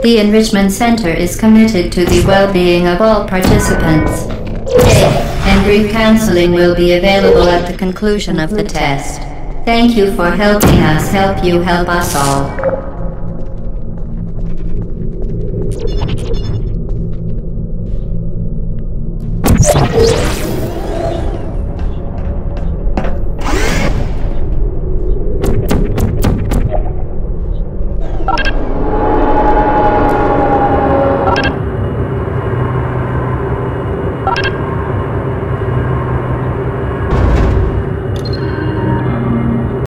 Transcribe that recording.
The Enrichment Center is committed to the well-being of all participants. A and brief counseling will be available at the conclusion of the test. Thank you for helping us help you help us all.